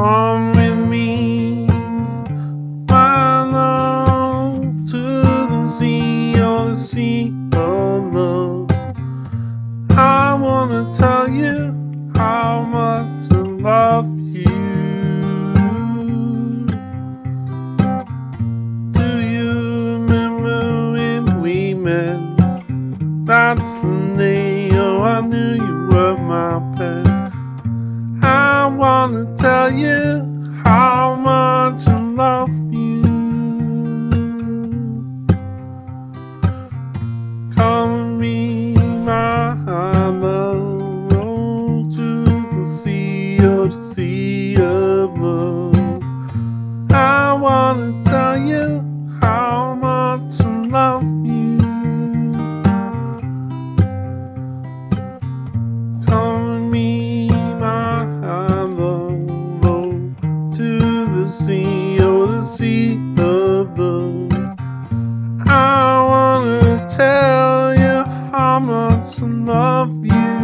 Come with me, my love, to the sea, or the sea of love. I wanna tell you how much I love you. Do you remember when we met? That's the name. Wanna tell you how much I love you. Come me, my love, roll to the sea of sea of love. I wanna tell you of the love. I wanna tell you how much I love you.